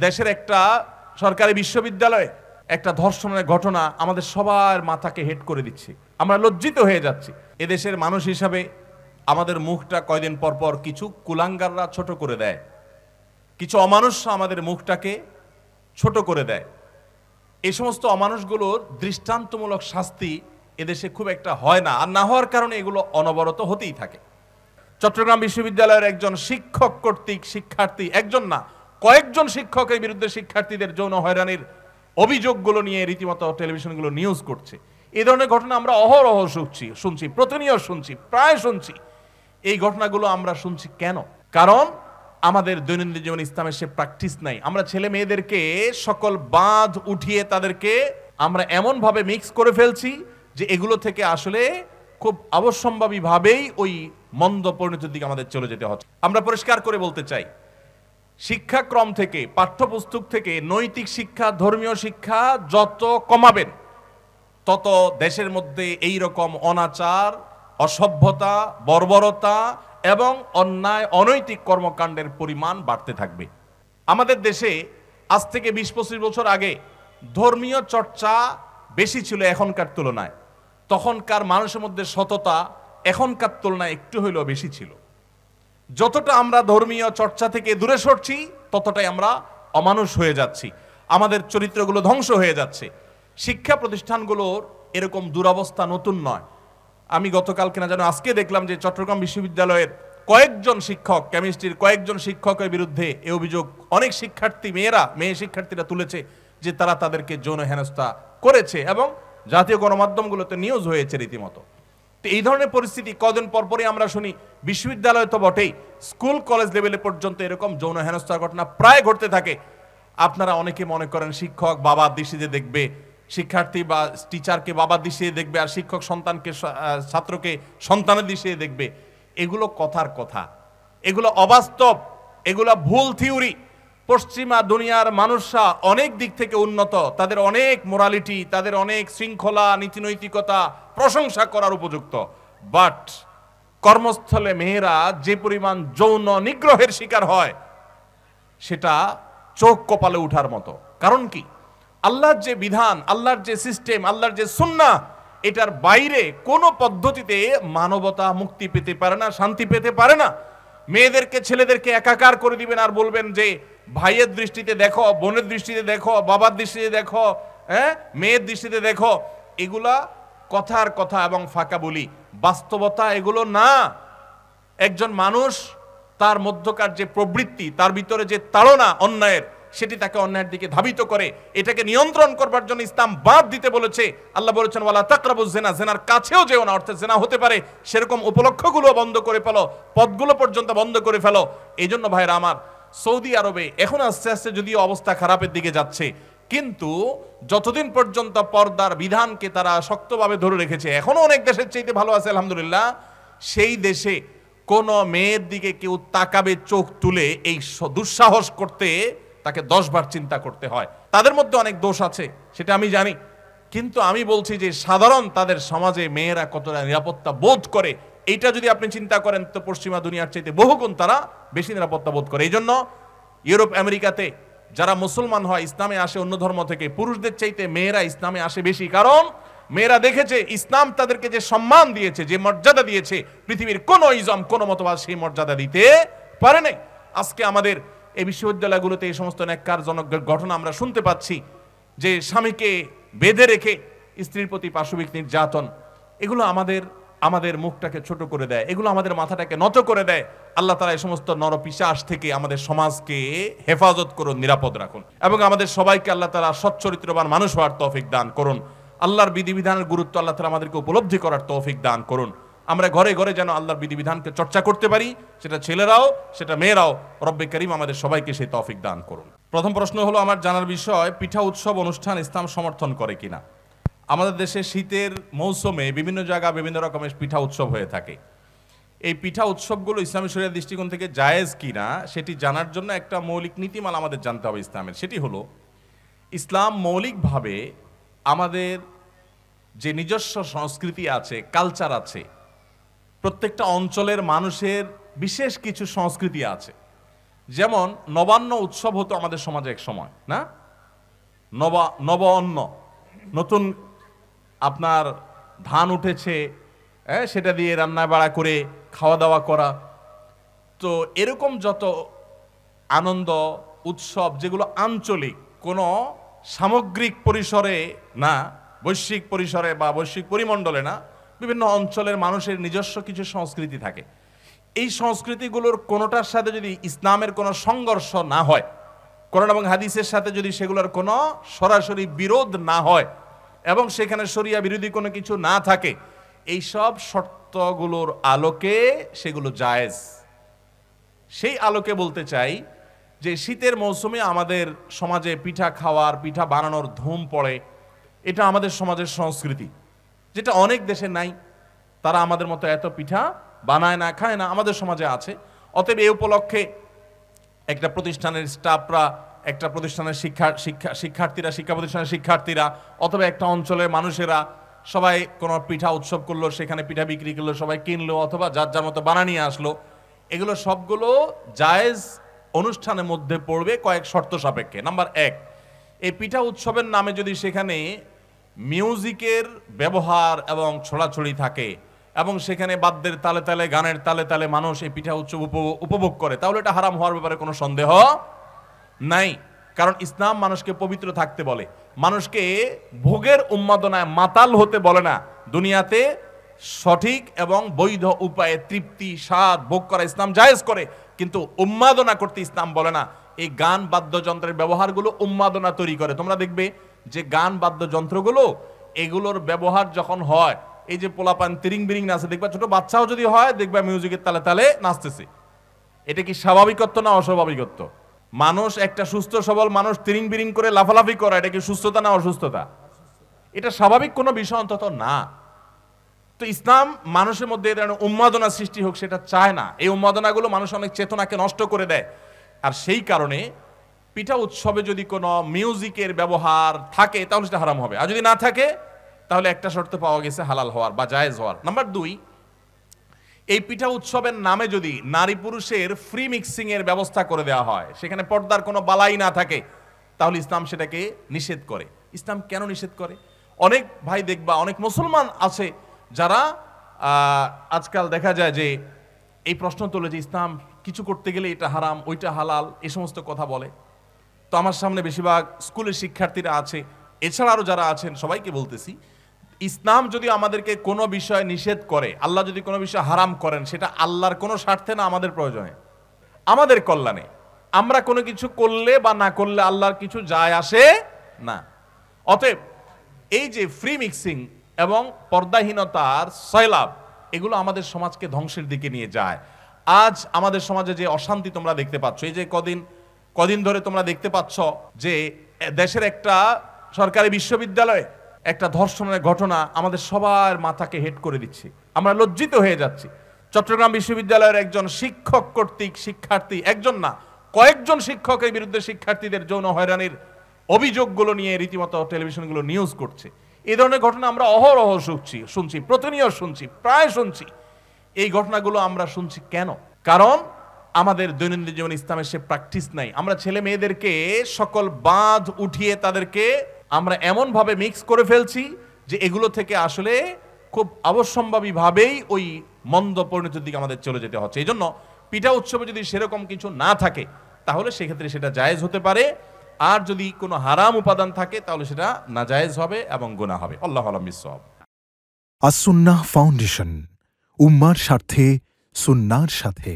দেশের একটা সরকারি বিশ্ববিদ্যালয়ে একটা ধর্ষণের ঘটনা আমাদের সবার মাথাকে হেড করে দিচ্ছে। আমরা লজ্জিত হয়ে যাচ্ছি। এদেশের মানুষ হিসাবে আমাদের মুখটা কয়দিন পর পর কিছু কুলাঙ্গাররা ছোট করে দেয়। কিছু অমানুষ আমাদের মুখটাকে ছোট করে দেয়। এই সমস্ত অমানুষগুলোর দৃষ্টান্তমূলক শাস্তি এদেশে খুব একটা হয় না। আর না হওয়ার কারণে এগুলো অনবরত হতেই থাকে। চট্টগ্রাম বিশ্ববিদ্যালয়ের একজন শিক্ষক কর্তৃক শিক্ষার্থী, একজন না কয়েকজন শিক্ষকের বিরুদ্ধে শিক্ষার্থীদের যৌন হয়রানির অভিযোগগুলো নিয়ে রীতিমতো টেলিভিশনগুলো নিউজ করছে। এই ধরনের ঘটনা আমরা অহরহ শুনছি শুনছি, প্রতিনিয়ত শুনছি, প্রায় শুনছি। এই ঘটনাগুলো আমরা শুনছি কেন? কারণ আমাদের দৈনন্দিন জীবন ইসলামের সে প্র্যাকটিস নাই। আমরা ছেলে মেয়েদেরকে সকল বাঁধ উঠিয়ে তাদেরকে আমরা এমনভাবে মিক্স করে ফেলছি যে এগুলো থেকে আসলে খুব অবশ্যম্ভাবীভাবেই ওই মন্দ পরিণতির দিকে আমাদের চলে যেতে হচ্ছে। আমরা পরিষ্কার করে বলতে চাই শিক্ষাক্রম থেকে, পাঠ্যপুস্তক থেকে নৈতিক শিক্ষা, ধর্মীয় শিক্ষা যত কমাবেন, তত দেশের মধ্যে এই রকম অনাচার, অসভ্যতা, বর্বরতা এবং অন্যায়, অনৈতিক কর্মকাণ্ডের পরিমাণ বাড়তে থাকবে। আমাদের দেশে আজ থেকে বিশ পঁচিশ বছর আগে ধর্মীয় চর্চা বেশি ছিল এখনকার তুলনায়। তখনকার মানুষের মধ্যে সততা এখনকার তুলনায় একটু হইলেও বেশি ছিল। যতটা আমরা ধর্মীয় চর্চা থেকে দূরে সরছি, ততটাই আমরা অমানুষ হয়ে যাচ্ছি। আমাদের চরিত্রগুলো ধ্বংস হয়ে যাচ্ছে। শিক্ষা প্রতিষ্ঠানগুলোর এরকম দুরবস্থা নতুন নয়। আমি গতকাল কিনা যেন আজকে দেখলাম যে চট্টগ্রাম বিশ্ববিদ্যালয়ের কয়েকজন শিক্ষক, কেমিস্ট্রির কয়েকজন শিক্ষকের বিরুদ্ধে এ অভিযোগ অনেক শিক্ষার্থী মেয়েরা, মেয়ে শিক্ষার্থীরা তুলেছে যে তারা তাদেরকে যৌন হেনস্থা করেছে এবং জাতীয় গণমাধ্যমগুলোতে নিউজ হয়েছে রীতিমতো। তো এই ধরনের পরিস্থিতি কদিন পরপরই আমরা শুনি, বিশ্ববিদ্যালয় তো বটেই, স্কুল কলেজ লেভেলে পর্যন্ত এরকম যৌন হেনস্থার ঘটনা প্রায় ঘটতে থাকে। আপনারা অনেকে মনে করেন শিক্ষক বাবার দৃষ্টিতে দেখবে, শিক্ষার্থী বা টিচারকে বাবার দৃষ্টিতে দেখবে আর শিক্ষক সন্তানকে ছাত্রকে সন্তানের দৃষ্টিতে দেখবে। এগুলো কথার কথা। এগুলো অবাস্তব, এগুলো ভুল থিওরি। পশ্চিমা দুনিয়ার মানুষরা অনেক দিক থেকে উন্নত, তাদের অনেক মোরালিটি তাদের অনেক শৃঙ্খলা, নীতিনৈতিকতা প্রশংসা করার উপযুক্ত। বাট কর্মস্থলে মেয়েরা যে পরিমাণ যৌন নিগ্রহের শিকার হয়, সেটা চোখ কপালে উঠার মতো। কারণ কি? আল্লাহর যে বিধান, আল্লাহর যে সিস্টেম আল্লাহর যে সুন্না, এটার বাইরে কোনো পদ্ধতিতে মানবতা মুক্তি পেতে পারে না, শান্তি পেতে পারে না। মেয়েদেরকে, ছেলেদেরকে একাকার করে দিবেন আর বলবেন যে ভাইয়ের দৃষ্টিতে দেখো, বোনের দৃষ্টিতে দেখো, বাবার দৃষ্টিতে দেখো হ্যাঁ? মেয়ের দৃষ্টিতে দেখো। এগুলা কথার কথা এবং ফাঁকা বলি। বাস্তবতা এগুলো না। একজন মানুষ তার মধ্যকার যে প্রবৃত্তি, তার ভিতরে যে তাড়না অন্যায়ের, সেটি তাকে অন্যায়ের দিকে ধাবিত করে। এটাকে নিয়ন্ত্রণ করবার জন্য ইসলাম বাদ দিতে বলেছে। আল্লাহ বলেছেন, ওয়ালা তাকরাবু জেনা জেনার কাছেও যেও না, অর্থাৎ জেনা হতে পারে। সেরকম উপলক্ষগুলো বন্ধ করে ফেলো পদগুলো পর্যন্ত বন্ধ করে ফেলো। এই জন্য ভাইরা আমার সৌদি আরবে এখন আস্তে আস্তে যদিও অবস্থা খারাপের দিকে যাচ্ছে, কিন্তু যতদিন পর্যন্ত পর্দার বিধানকে তারা শক্তভাবে ধরে রেখেছে, এখনও অনেক দেশের চাইতে ভালো আছে, আলহামদুলিল্লাহ, সেই দেশে কোন মেয়ের দিকে কেউ তাকাবে চোখ তুলে এই দুঃসাহস করতে তাকে দশবার চিন্তা করতে হয়। তাদের মধ্যে অনেক দোষ আছে, সেটা আমি জানি, কিন্তু আমি বলছি যে সাধারণ তাদের সমাজে মেয়েরা কতটা নিরাপত্তা বোধ করে এইটা যদি আপনি চিন্তা করেন, তো পশ্চিমা দুনিয়ার চাইতে বহুগুণ তারা বেশি নিরাপত্তা বোধ করে। এই জন্য ইউরোপ, আমেরিকাতে যারা মুসলমান হয়, ইসলামে আসে অন্য ধর্ম থেকে, পুরুষদের চাইতে মেয়েরা ইসলামে আসে বেশি। কারণ মেয়েরা দেখেছে, ইসলাম তাদেরকে যে সম্মান দিয়েছে, যে মর্যাদা দিয়েছে, পৃথিবীর কোনো ইজম, কোনো মতবাদ সেই মর্যাদা দিতে পারে নাই। আজকে আমাদের এই বিশ্ববিদ্যালয়গুলোতে এই সমস্ত ন্যাক্কারজনক ঘটনা আমরা শুনতে পাচ্ছি, যে স্বামীকে বেঁধে রেখে স্ত্রীর প্রতি পাশবিক নির্যাতন, এগুলো আমাদের আমাদের মুখটাকে ছোট করে দেয়, এগুলো আমাদের মাথাটাকে নত করে দেয়। আল্লাহ তালা এই সমস্ত নরপিশাস থেকে আমাদের সমাজকে হেফাজত করুন, নিরাপদ রাখুন এবং আমাদের সবাইকে আল্লাহ তালা সচ্চরিত্রবান মানুষ হওয়ার তৌফিক দান করুন। আল্লাহর বিধিবিধানের গুরুত্ব আল্লাহ তালা আমাদেরকে উপলব্ধি করার তৌফিক দান করুন। আমরা ঘরে ঘরে যেন আল্লাহর বিধিবিধানকে চর্চা করতে পারি, সেটা ছেলেরাও, সেটা মেয়েরাও, রব্বে করিম আমাদের সবাইকে সেই তৌফিক দান করুন। প্রথম প্রশ্ন হলো, আমার জানার বিষয়, পিঠা উৎসব অনুষ্ঠান ইসলাম সমর্থন করে কিনা? আমাদের দেশে শীতের মৌসুমে বিভিন্ন জায়গা বিভিন্ন রকমের পিঠা উৎসব হয়ে থাকে। এই পিঠা উৎসবগুলো ইসলামী শরীরের দৃষ্টিকোণ থেকে জায়েজ কিনা, সেটি জানার জন্য একটা মৌলিক নীতিমালা আমাদের জানতে হবে ইসলামের। সেটি হলো, ইসলাম মৌলিকভাবে আমাদের যে নিজস্ব সংস্কৃতি আছে কালচার আছে, প্রত্যেকটা অঞ্চলের মানুষের বিশেষ কিছু সংস্কৃতি আছে। যেমন, নবান্ন উৎসব হতো আমাদের সমাজে এক সময়, না? নবা নব অন্ন নতুন আপনার ধান উঠেছে হ্যাঁ সেটা দিয়ে রান্না বাড়া করে খাওয়া দাওয়া করা। তো এরকম যত আনন্দ, উৎসব, যেগুলো আঞ্চলিক, কোনো সামগ্রিক পরিসরে না, বৈশ্বিক পরিসরে বা বৈশ্বিক পরিমণ্ডলে না, বিভিন্ন অঞ্চলের মানুষের নিজস্ব কিছু সংস্কৃতি থাকে। এই সংস্কৃতিগুলোর কোনোটার সাথে যদি ইসলামের কোনো সংঘর্ষ না হয়, কোরআন এবং হাদিসের সাথে যদি সেগুলোর কোনো সরাসরি বিরোধ না হয় এবং সেখানে শরিয়া বিরোধী কোনো কিছু না থাকে, এই সব শর্তগুলোর আলোকে সেগুলো জায়েজ। সেই আলোকে বলতে চাই যে শীতের মৌসুমে আমাদের সমাজে পিঠা খাওয়ার, পিঠা বানানোর ধুম পড়ে। এটা আমাদের সমাজের সংস্কৃতি, যেটা অনেক দেশে নাই। তারা আমাদের মতো এত পিঠা বানায় না, খায় না, আমাদের সমাজে আছে। অতএব এই উপলক্ষে একটা প্রতিষ্ঠানের স্টাফরা একটা প্রতিষ্ঠানের শিক্ষা শিক্ষা, শিক্ষার্থীরা, শিক্ষা প্রতিষ্ঠানের শিক্ষার্থীরা, অথবা একটা অঞ্চলের মানুষেরা, সবাই কোনো পিঠা উৎসব করল, সেখানে পিঠা বিক্রি করল, সবাই কিনলো, অথবা যার যার মতো বানা আসলো, এগুলো সবগুলো জায়েজ অনুষ্ঠানের মধ্যে পড়বে কয়েক শর্ত সাপেক্ষে। নাম্বার এক, এই পিঠা উৎসবের নামে যদি সেখানে মিউজিকের ব্যবহার এবং ছড়াছড়ি থাকে, এবং সেখানে বাদ্যের তালে তালে, গানের তালে তালে মানুষ এই পিঠা উৎসব উপ- উপভোগ করে, তাহলে এটা হারাম হওয়ার ব্যাপারে কোনো সন্দেহ নাই। কারণ ইসলাম মানুষকে পবিত্র থাকতে বলে। মানুষকে ভোগের উন্মাদনায় মাতাল হতে বলে না। দুনিয়াতে সঠিক এবং বৈধ উপায়ে তৃপ্তি, স্বাদ, ভোগ করা ইসলাম জায়েজ করে। কিন্তু উন্মাদনা করতে ইসলাম বলে না। এই গান বাদ্যযন্ত্রের ব্যবহারগুলো উন্মাদনা তৈরি করে। তোমরা দেখবে যে গান বাদ্যযন্ত্রগুলো, এগুলোর ব্যবহার যখন হয়, এই যে পোলাপান তিরিং বিরিং নাচে, দেখবা ছোট বাচ্চাও যদি হয়, দেখবা মিউজিকের তালে তালে নাচতেছে। এটা কি স্বাভাবিকত্ব না অস্বাভাবিকত্ব? মানুষ একটা সুস্থ, সবল মানুষ তিরিং বিরিং করে লাফালাফি করা, এটা কি সুস্থতা না অসুস্থতা? এটা স্বাভাবিক কোনো বিষয় অন্তত না। তো ইসলাম মানুষের মধ্যে উন্মাদনা সৃষ্টি হোক, সেটা চায় না। এই উন্মাদনাগুলো মানুষ অনেক চেতনাকে নষ্ট করে দেয়। আর সেই কারণে পিঠা উৎসবে যদি কোনো মিউজিকের ব্যবহার থাকে, তাহলে সেটা হারাম হবে। আর যদি না থাকে, তাহলে একটা শর্ত পাওয়া গেছে, হালাল হওয়ার বা জায়েজ হওয়ার। নাম্বার দুই এই পিঠা উৎসবের নামে যদি নারী পুরুষের ফ্রি মিক্সিং এর ব্যবস্থা করে দেওয়া হয়, সেখানে পর্দার কোনো বালাই না থাকে, তাহলে ইসলাম সেটাকে নিষেধ করে। ইসলাম কেন নিষেধ করে? অনেক ভাই দেখবা, অনেক মুসলমান আছে যারা আজকাল দেখা যায় যে এই প্রশ্ন তোলে যে ইসলাম কিছু করতে গেলে এটা হারাম, ওইটা হালাল, এ সমস্ত কথা বলে। তো আমার সামনে বেশিরভাগ স্কুলের শিক্ষার্থীরা আছে, এছাড়া আরও যারা আছেন, সবাইকে বলতেছি ইসলাম যদি আমাদেরকে কোনো বিষয় নিষেধ করে, আল্লাহ যদি কোনো বিষয় হারাম করেন, সেটা আল্লাহর কোনো স্বার্থে না, আমাদের প্রয়োজনে। আমাদের কল্যাণে। আমরা কোনো কিছু করলে বা না করলে আল্লাহর কিছু যায় আসে না। অতএব এই যে ফ্রি মিক্সিং এবং পর্দাহীনতার সয়লাভ এগুলো আমাদের সমাজকে ধ্বংসের দিকে নিয়ে যায়। আজ আমাদের সমাজে যে অশান্তি তোমরা দেখতে পাচ্ছ, এই যে কদিন কদিন ধরে তোমরা দেখতে পাচ্ছ যে দেশের একটা সরকারি বিশ্ববিদ্যালয়ে একটা ধর্ষণের ঘটনা আমাদের সবার মাথাকে হেট করে দিচ্ছে। আমরা লজ্জিত হয়ে যাচ্ছি। চট্টগ্রাম বিশ্ববিদ্যালয়ের একজন শিক্ষক কর্তৃক শিক্ষার্থী, একজন না, কয়েকজন শিক্ষকের বিরুদ্ধে শিক্ষার্থীদের যৌন হয়রানির অভিযোগগুলো নিয়ে রীতিমতো টেলিভিশনগুলো নিউজ করছে। এই ধরনের ঘটনা আমরা অহরহ শুনছি শুনছি, প্রতিনিয়ত শুনছি, প্রায় শুনছি। এই ঘটনাগুলো আমরা শুনছি কেন? কারণ আমাদের দৈনন্দিন জীবন ইসলামের সে প্র্যাকটিস নাই। আমরা ছেলে মেয়েদেরকে সকল বাঁধ উঠিয়ে তাদেরকে আমরা এমনভাবে মিক্স করে ফেলছি যে এগুলো থেকে আসলে খুব অবশ্যম্ভাবীভাবেই ওই মন্দ পরিণতির দিকে আমাদের চলে যেতে হচ্ছে। এই জন্য পিঠা উৎসবে যদি সেরকম কিছু না থাকে, তাহলে সেক্ষেত্রে সেটা জায়েজ হতে পারে। আর যদি কোনো হারাম উপাদান থাকে, তাহলে সেটা নাজায়েজ হবে এবং গুনাহ হবে। আল্লাহ আলম বিসব আসুন্নাহ ফাউন্ডেশন, উম্মার স্বার্থে, সুন্নার সাথে।